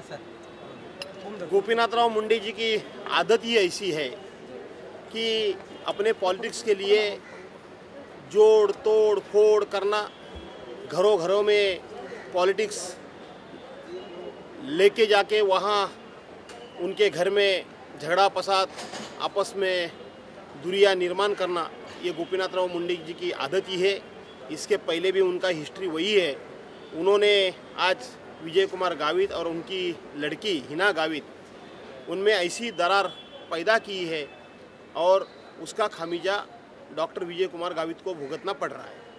हाँ गोपीनाथ राव मुंडे जी की आदत ही ऐसी है कि अपने पॉलिटिक्स के लिए जोड़, तोड़, फोड़ करना घरों घरों में पॉलिटिक्स लेके जाके वहाँ उनके घर में झगड़ा फसाद आपस में दूरिया निर्माण करना, ये गोपीनाथ राव मुंडे जी की आदत ही है। इसके पहले भी उनका हिस्ट्री वही है। उन्होंने आज विजय कुमार गावित और उनकी लड़की हिना गावित, उनमें ऐसी दरार पैदा की है और उसका खामिजा डॉक्टर विजय कुमार गावित को भुगतना पड़ रहा है।